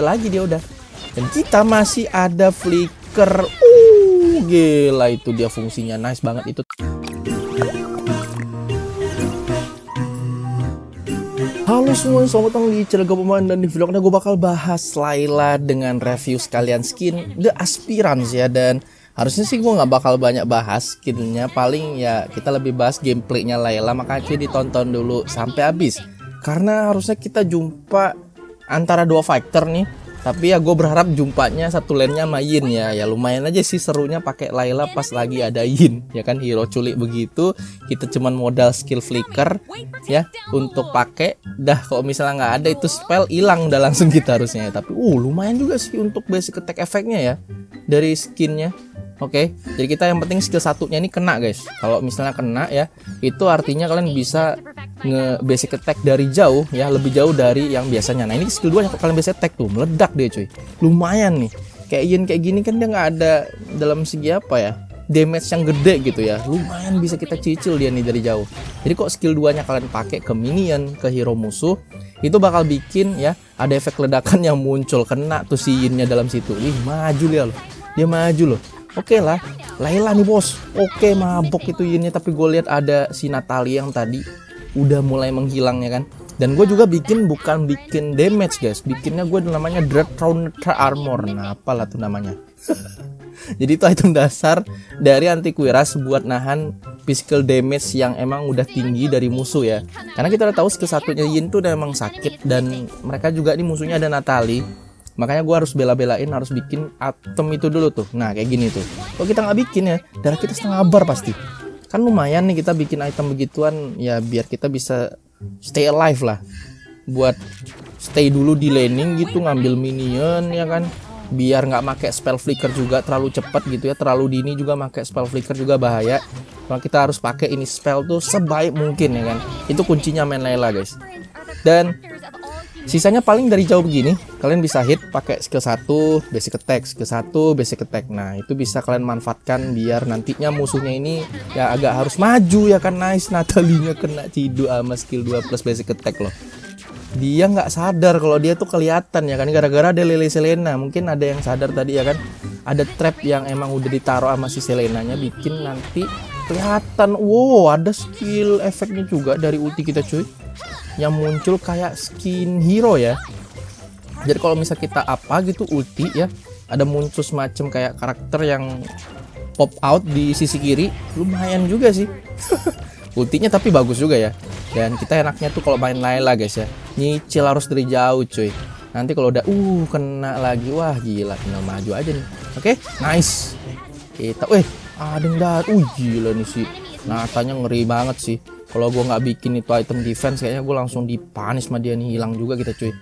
lagi dia udah. Dan kita masih ada flicker. Uh, gila itu dia fungsinya nice banget itu. Halo semua, selamat datang di channel gue Pemain dan di vlognya gue bakal bahas Layla dengan review sekalian skin The Aspirants ya dan harusnya sih gue nggak bakal banyak bahas skinnya paling ya kita lebih bahas gameplaynya Layla makanya ditonton dulu sampai habis karena harusnya kita jumpa antara dua fighter nih. Tapi ya gue berharap jumpanya satu lane-nya sama ya. Ya lumayan aja sih serunya pakai Layla pas lagi ada Yin. Ya kan hero culik begitu. Kita cuman modal skill flicker ya untuk pakai. Dah kalau misalnya nggak ada itu spell hilang udah langsung kita harusnya. Tapi uh lumayan juga sih untuk basic attack efeknya ya. Dari skinnya Oke, okay, jadi kita yang penting skill satunya ini kena guys. Kalau misalnya kena ya, itu artinya kalian bisa nge basic attack dari jauh ya, lebih jauh dari yang biasanya. Nah ini skill 2 yang kalian basic attack tuh meledak deh cuy. Lumayan nih. Kayak Ian kayak gini kan dia nggak ada dalam segi apa ya damage yang gede gitu ya lumayan bisa kita cicil dia nih dari jauh jadi kok skill 2 nya kalian pakai ke minion ke hero musuh itu bakal bikin ya ada efek ledakan yang muncul kena tuh si Yin nya dalam situ ih maju dia loh dia maju loh Oke okay lah, Laila nih bos. Oke okay, mabok itu yinnya tapi gue lihat ada si Natalie yang tadi udah mulai menghilang ya kan. Dan gue juga bikin bukan bikin damage guys, bikinnya gue namanya Dread Armor. Nah apalah tuh namanya. Jadi itu item dasar dari anti kuiras buat nahan physical damage yang emang udah tinggi dari musuh ya. Karena kita udah tahu skill satunya Yin tuh udah emang sakit dan mereka juga nih musuhnya ada Natalie makanya gue harus bela-belain harus bikin atom itu dulu tuh. Nah kayak gini tuh. Kalau kita nggak bikin ya? Darah kita setengah bar pasti. Kan lumayan nih kita bikin item begituan ya biar kita bisa stay alive lah. Buat stay dulu di laning gitu ngambil minion ya kan? Biar nggak make spell flicker juga terlalu cepat gitu ya. Terlalu dini juga make spell flicker juga bahaya. Kalau kita harus pakai ini spell tuh sebaik mungkin ya kan? Itu kuncinya main Layla guys. Dan Sisanya paling dari jauh begini, kalian bisa hit pakai skill 1 basic attack, skill 1 basic attack. Nah, itu bisa kalian manfaatkan biar nantinya musuhnya ini ya agak harus maju ya kan nice Natalinya kena cidu sama skill 2 plus basic attack loh. Dia nggak sadar kalau dia tuh kelihatan ya kan gara-gara ada Lele Selena. Mungkin ada yang sadar tadi ya kan. Ada trap yang emang udah ditaruh sama si Selenanya bikin nanti kelihatan. Wow, ada skill efeknya juga dari ulti kita cuy yang muncul kayak skin hero ya. Jadi kalau misal kita apa gitu ulti ya ada muncul semacam kayak karakter yang pop out di sisi kiri lumayan juga sih. Ultinya tapi bagus juga ya. Dan kita enaknya tuh kalau main Layla guys ya. Nyicil harus dari jauh cuy. Nanti kalau udah uh kena lagi wah gila tinggal maju aja nih. Oke okay? nice. Kita weh ada yang dat uh gila nih sih natanya ngeri banget sih kalau gue nggak bikin itu item defense kayaknya gue langsung dipanis sama dia nih. Hilang juga kita cuy.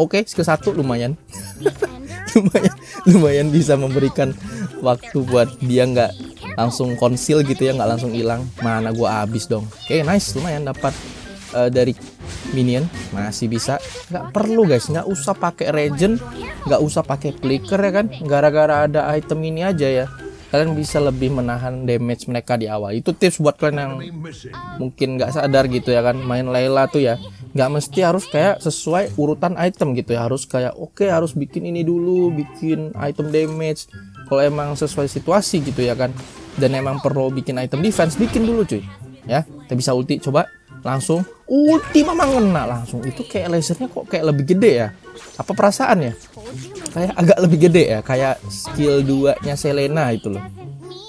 Oke skill satu lumayan. Lumayan lumayan bisa memberikan waktu buat dia nggak langsung konsil gitu ya nggak langsung hilang. Mana gue habis dong. Oke nice lumayan dapat uh, dari minion. Masih bisa. Nggak perlu guys. Nggak usah pakai regen. Nggak usah pakai flicker ya kan. Gara-gara ada item ini aja ya kalian bisa lebih menahan damage mereka di awal. Itu tips buat kalian yang mungkin nggak sadar gitu ya kan. Main Layla tuh ya nggak mesti harus kayak sesuai urutan item gitu ya. Harus kayak oke okay, harus bikin ini dulu bikin item damage. Kalau emang sesuai situasi gitu ya kan. Dan emang perlu bikin item defense bikin dulu cuy. Ya kita bisa ulti. Coba langsung ulti memang kena langsung. Itu kayak lasernya kok kayak lebih gede ya? Apa perasaan ya? Kayak agak lebih gede ya kayak skill 2 nya Selena itu loh.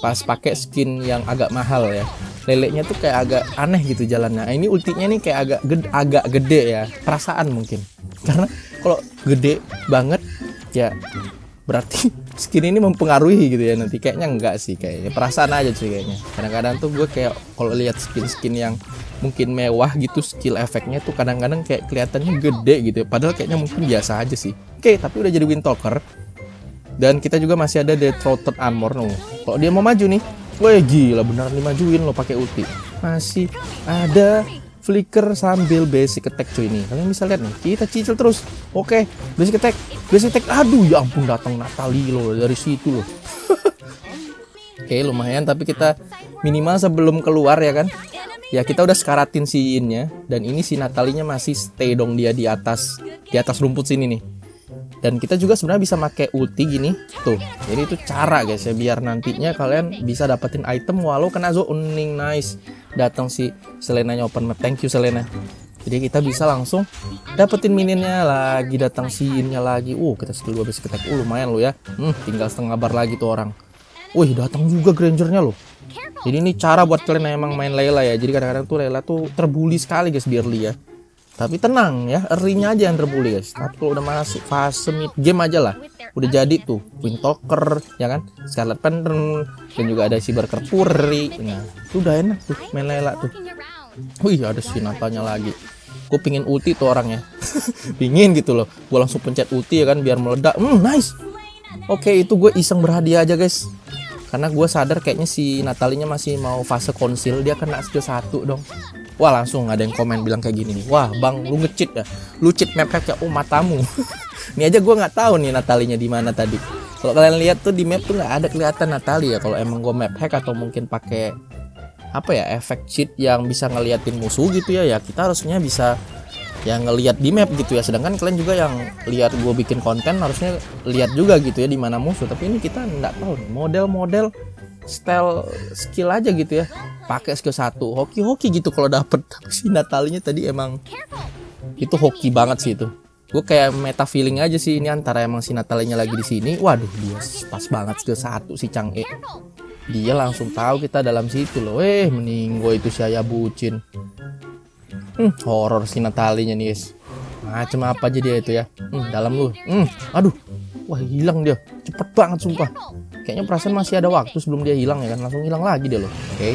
Pas pakai skin yang agak mahal ya. Leleknya tuh kayak agak aneh gitu jalannya. Nah, ini ultinya nih kayak agak gede, agak gede ya perasaan mungkin. Karena kalau gede banget ya berarti skin ini mempengaruhi gitu ya nanti. Kayaknya enggak sih kayaknya. Perasaan aja sih kayaknya. Kadang-kadang tuh gue kayak kalau lihat skin-skin yang mungkin mewah gitu skill efeknya tuh kadang-kadang kayak kelihatannya gede gitu ya. padahal kayaknya mungkin biasa aja sih. Oke tapi udah jadi wind talker. Dan kita juga masih ada the throated armor nih. Kalau dia mau maju nih wah gila beneran dimajuin lo pakai ulti. Masih ada flicker sambil basic attack cuy ini kalian bisa lihat nih kita cicil terus. Oke basic attack basic attack. Aduh ya ampun datang Natali loh dari situ loh. Oke lumayan tapi kita minimal sebelum keluar ya kan? Ya kita udah sekaratin si Yinnya dan ini si Natalinya masih stay dong dia di atas di atas rumput sini nih. Dan kita juga sebenarnya bisa pakai ulti gini. Tuh jadi itu cara guys ya biar nantinya kalian bisa dapetin item walau kena zoning nice datang si Selena open map thank you Selena. Jadi kita bisa langsung dapetin minionnya lagi datang siinnya lagi. Uh kita skill 2 basic attack uh lumayan lo ya. Hmm, tinggal setengah bar lagi tuh orang. Wih datang juga grangernya loh. Jadi ini cara buat kalian emang main Layla ya. Jadi kadang-kadang tuh Layla tuh terbully sekali guys early ya tapi tenang ya early-nya aja yang terbully guys tapi kalau udah masuk fase mid game aja lah. Udah jadi tuh Windtalker ya kan? Scarlet Panther dan juga ada si Barker Puri nah itu enak tuh main Layla tuh. Wih ada si Natanya lagi. Gue pingin ulti tuh orangnya. Pingin gitu loh. Gue langsung pencet ulti ya kan biar meledak. Hmm nice. Oke itu gue iseng berhadiah aja guys. Karena gue sadar kayaknya si Natalinya masih mau fase konsil. Dia kena skill 1 dong Wah langsung ada yang komen bilang kayak gini nih. Wah bang lu ngecheat ya Lu cheat map ya Oh matamu. Ini aja gue nggak tahu nih Natalinya di mana tadi. Kalau kalian lihat tuh di map tuh nggak ada kelihatan Natali ya kalau emang gue map hack atau mungkin pakai apa ya efek cheat yang bisa ngeliatin musuh gitu ya ya kita harusnya bisa yang ngeliat di map gitu ya. Sedangkan kalian juga yang lihat gue bikin konten harusnya lihat juga gitu ya di mana musuh. Tapi ini kita nggak tahu model-model style skill aja gitu ya. Pakai skill satu. Hoki-hoki gitu kalau dapet. Si Natalinya tadi emang itu hoki banget sih itu. Gue kayak meta feeling aja sih ini antara emang si Natalinya lagi di sini. Waduh dia pas banget skill satu si Chang'e dia langsung tahu kita dalam situ loh. Eh meninggo itu saya bucin. Hmm, horor si Natalinya nih guys. Macam apa aja dia itu ya? Hmm, dalam lu. Hmm, aduh. Wah hilang dia. Cepet banget sumpah kayaknya perasaan masih ada waktu sebelum dia hilang ya kan. Langsung hilang lagi dia loh. Oke. Okay.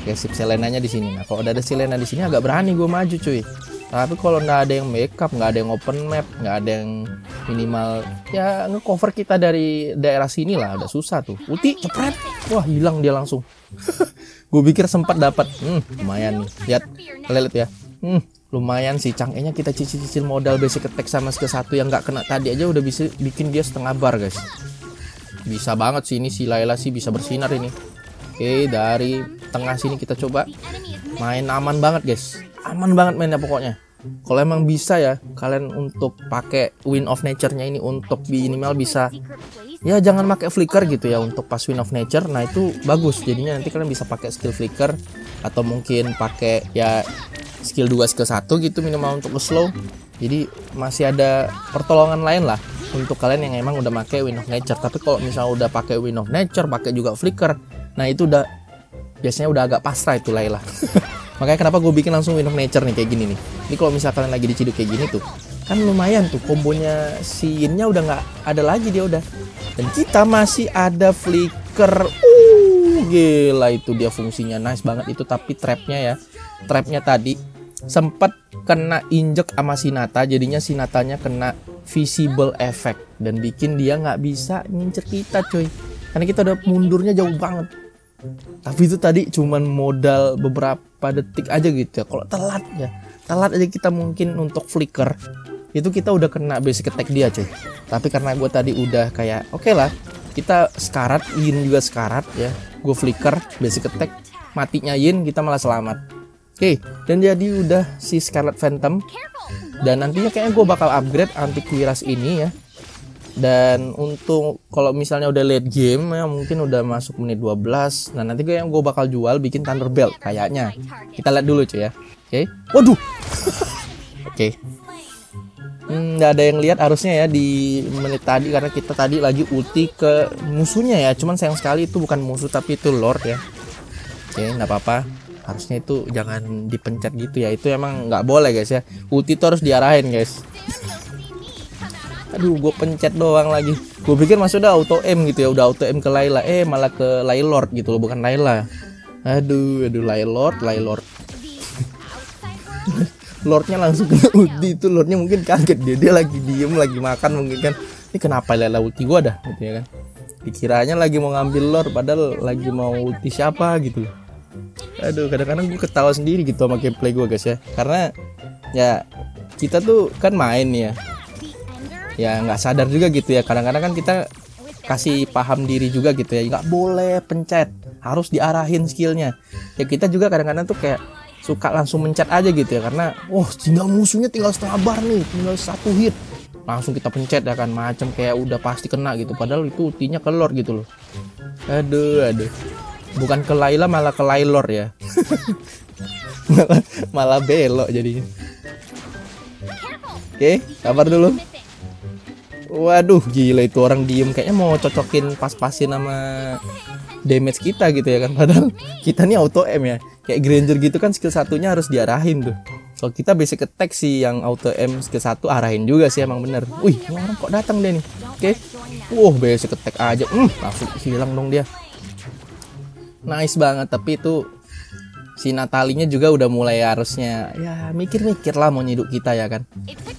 Oke, sip Selenanya di sini. Nah, kalau udah ada Selena di sini agak berani gue maju, cuy. Tapi kalau nggak ada yang makeup nggak ada yang open map nggak ada yang minimal ya ngecover kita dari daerah sini lah udah susah tuh. Ulti cepet wah hilang dia langsung. Gue pikir sempat dapat. Hmm, lumayan nih. Lihat lihat ya. Hmm, lumayan sih. Cangkehnya kita cicil-cicil modal basic attack sama skill satu yang nggak kena tadi aja udah bisa bikin dia setengah bar guys bisa banget sih ini si Layla sih bisa bersinar ini. Oke dari tengah sini kita coba. Main aman banget guys. Aman banget mainnya pokoknya. Kalau emang bisa ya kalian untuk pakai win of nature-nya ini untuk minimal bisa ya jangan pakai flicker gitu ya untuk pas win of nature. Nah itu bagus. Jadinya nanti kalian bisa pakai skill flicker atau mungkin pakai ya skill 2 skill 1 gitu minimal untuk slow jadi masih ada pertolongan lain lah untuk kalian yang emang udah pakai win of nature tapi kalau misalnya udah pakai win of nature pakai juga flicker nah itu udah biasanya udah agak pasrah itu Laila. Makanya kenapa gue bikin langsung win of nature nih kayak gini nih. Ini kalau misalkan lagi diciduk kayak gini tuh kan lumayan tuh kombonya si Yinnya udah nggak ada lagi dia udah. Dan kita masih ada flicker uh gila itu dia fungsinya. Nice banget itu tapi trapnya ya. Trapnya tadi sempat kena injek sama Sinata jadinya Sinatanya kena visible effect. Dan bikin dia nggak bisa ngincer kita coy karena kita udah mundurnya jauh banget. Tapi itu tadi cuman modal beberapa detik aja gitu ya. Kalau telat ya. Telat aja kita mungkin untuk flicker. Itu kita udah kena basic attack dia cuy. Tapi karena gue tadi udah kayak oke okay lah kita sekarat Yin juga sekarat ya. Gue flicker basic attack matinya Yin kita malah selamat oke dan jadi udah si Scarlet Phantom. Dan nantinya kayaknya gue bakal upgrade anti kuiras ini ya. Dan untuk kalau misalnya udah late game ya mungkin udah masuk menit 12 nah nanti gue yang gue bakal jual bikin Thunderbelt kayaknya. Kita lihat dulu cuy ya. Oke. Waduh! Oke. Okay. hmm, nggak ada yang lihat harusnya ya di menit tadi karena kita tadi lagi ulti ke musuhnya ya. Cuman sayang sekali itu bukan musuh tapi itu lord ya. Oke nggak apa-apa harusnya itu jangan dipencet gitu ya. Itu emang nggak boleh guys ya. Ulti itu harus diarahin guys. Aduh gue pencet doang lagi. Gue pikir udah auto M gitu ya. Udah auto M ke Laila. Eh malah ke Lailord gitu loh bukan Laila. Aduh aduh Lailord Lailord. Lordnya langsung kena ulti itu Lordnya mungkin kaget dia. Dia lagi diem lagi makan mungkin kan. Ini kenapa Laila ulti gue dah gitu ya kan. Dikiranya lagi mau ngambil Lord padahal lagi mau ulti siapa gitu aduh kadang-kadang gue ketawa sendiri gitu sama gameplay gue guys ya. Karena ya kita tuh kan main ya. Ya nggak sadar juga gitu ya. Kadang-kadang kan kita kasih paham diri juga gitu ya. Nggak boleh pencet. Harus diarahin skillnya. Ya kita juga kadang-kadang tuh kayak suka langsung mencet aja gitu ya. Karena oh tinggal musuhnya tinggal setengah bar nih. Tinggal satu hit. Langsung kita pencet ya kan. Macam kayak udah pasti kena gitu. Padahal itu ultinya kelor gitu loh. Aduh aduh bukan ke Laila malah ke Lailor ya malah, malah belok jadinya oke kabar dulu Waduh, gila itu orang diem kayaknya mau cocokin pas-pasin sama damage kita gitu ya kan. Padahal kita nih auto M ya. Kayak Granger gitu kan skill satunya harus diarahin tuh. Kalau kita basic attack sih yang auto M skill satu arahin juga sih emang bener. Wih, orang kok datang deh nih. Oke. Okay. Wow, basic attack aja. Hmm, langsung hilang dong dia. Nice banget, tapi itu si Natalinya juga udah mulai harusnya ya mikir-mikir lah mau nyiduk kita ya kan.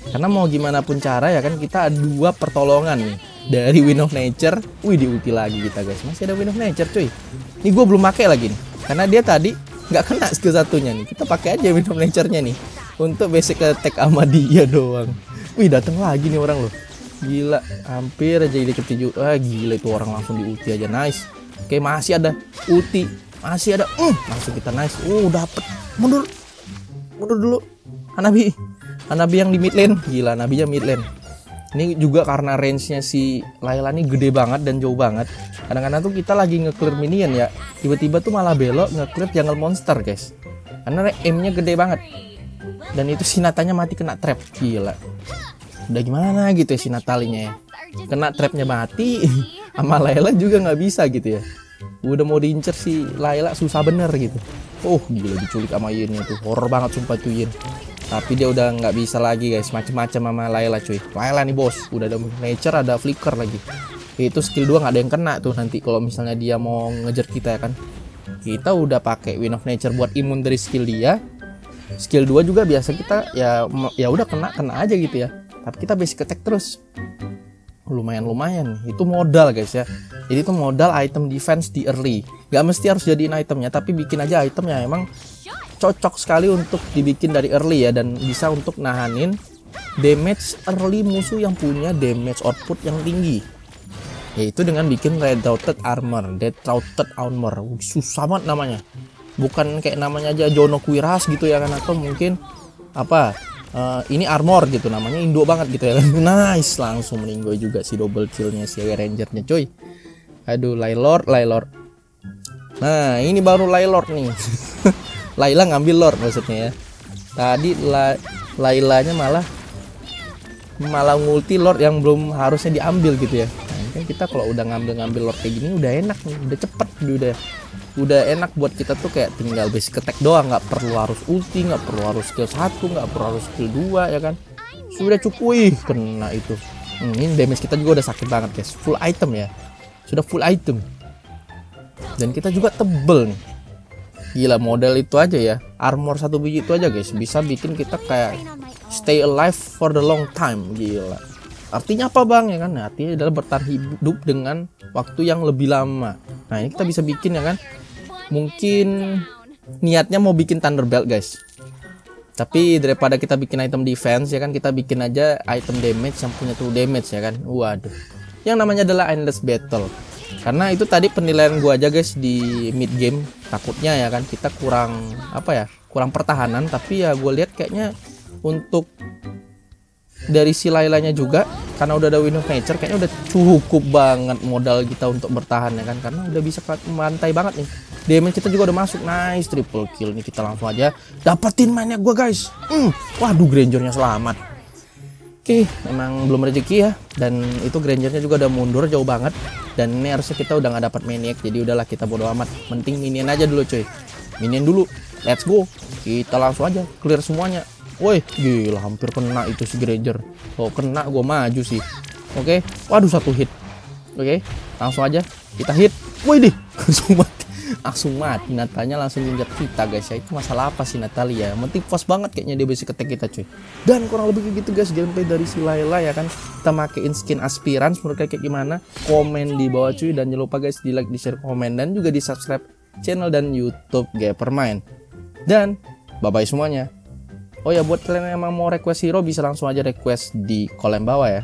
Karena mau gimana pun cara ya kan kita dua pertolongan nih. Dari Win of Nature wih di ulti lagi kita guys. Masih ada Win of Nature cuy. Ini gue belum pakai lagi nih karena dia tadi nggak kena skill satunya nih. Kita pakai aja Win of Nature-nya nih untuk basic attack sama dia doang. Wih datang lagi nih orang loh. Gila hampir aja jadi ketujuh ah gila itu orang langsung di ulti aja. Nice oke masih ada ulti masih ada uh, langsung kita nice. Uh dapet. Mundur. Mundur dulu. Hanabi. Hanabi yang di mid lane. Gila Hanabi mid lane. Ini juga karena range-nya si Layla ini gede banget dan jauh banget. Kadang-kadang tuh kita lagi nge-clear minion ya. Tiba-tiba tuh malah belok nge-clear jungle monster guys. Karena M-nya gede banget. Dan itu si Natanya mati kena trap. Gila. Udah gimana gitu ya si Natalinya ya? Kena trapnya mati sama Layla juga nggak bisa gitu ya udah mau diincer si Laila susah bener gitu. Oh gila diculik sama Yin itu. Horror banget sumpah tuh Yin tapi dia udah nggak bisa lagi guys. Macem-macem sama Laila cuy. Laila nih bos. Udah ada nature ada flicker lagi. Itu skill 2 nggak ada yang kena tuh nanti kalau misalnya dia mau ngejar kita ya kan? Kita udah pakai win of nature buat imun dari skill dia. Skill 2 juga biasa kita ya ya udah kena kena aja gitu ya. Tapi kita basic attack terus. Lumayan lumayan itu modal guys ya jadi itu modal item defense di early. Gak mesti harus jadiin itemnya tapi bikin aja itemnya emang cocok sekali untuk dibikin dari early ya dan bisa untuk nahanin damage early musuh yang punya damage output yang tinggi. Yaitu dengan bikin red routed armor dead routed armor. Susah banget namanya. Bukan kayak namanya aja Jono Quiras gitu ya kan atau mungkin apa uh, ini armor gitu namanya Indo banget gitu ya nice langsung meninggal juga si double killnya si rangernya coy aduh Lailor Lailor. Nah ini baru Lailor nih. Laila ngambil lord maksudnya ya. Tadi La Lailanya malah malah multi lord yang belum harusnya diambil gitu ya. Nah, kan kita kalau udah ngambil-ngambil lord kayak gini udah enak nih udah cepet udah udah enak buat kita tuh kayak tinggal basic attack doang. Nggak perlu harus ulti nggak perlu harus skill satu nggak perlu harus skill dua ya kan? Sudah cukup. Kena itu. Hmm, ini damage kita juga udah sakit banget guys. Full item ya sudah full item. Dan kita juga tebel nih. Gila model itu aja ya. Armor satu biji itu aja guys. Bisa bikin kita kayak stay alive for the long time. Gila. Artinya apa bang? Ya kan? Artinya adalah bertahan hidup dengan waktu yang lebih lama. Nah ini kita bisa bikin ya kan? Mungkin niatnya mau bikin Thunderbelt guys. Tapi daripada kita bikin item defense ya kan? Kita bikin aja item damage yang punya tuh damage ya kan? Waduh yang namanya adalah endless battle. Karena itu tadi penilaian gua aja guys di mid game. Takutnya ya kan kita kurang apa ya kurang pertahanan. Tapi ya gue lihat kayaknya untuk dari si Lailanya juga karena udah ada Win of Nature kayaknya udah cukup banget modal kita untuk bertahan ya kan. Karena udah bisa mantai banget nih. Damage kita juga udah masuk. Nice triple kill nih kita langsung aja dapetin mainnya gue guys. Hmm, waduh Grangernya selamat oke memang belum rezeki ya dan itu Grangernya juga udah mundur jauh banget dan ini harusnya kita udah nggak dapat maniac jadi udahlah kita bodo amat penting minion aja dulu cuy minion dulu let's go kita langsung aja clear semuanya Woi, gila hampir kena itu si Granger. Oh, kena gue maju sih. Oke. Okay. Waduh satu hit. Oke. Okay. Langsung aja kita hit. Woi deh, langsung mati. Langsung mati Natanya langsung injak kita guys ya. Itu masalah apa sih Natalia? Mending pas banget kayaknya dia bisa ketek kita cuy. Dan kurang lebih kayak gitu guys gameplay dari si Layla ya kan. Kita makein skin aspiran menurut kayak gimana? Komen di bawah cuy dan jangan lupa guys di like, di share, komen dan juga di subscribe channel dan YouTube Gapermain. Dan bye bye semuanya. Oh ya buat kalian yang emang mau request hero bisa langsung aja request di kolom bawah ya.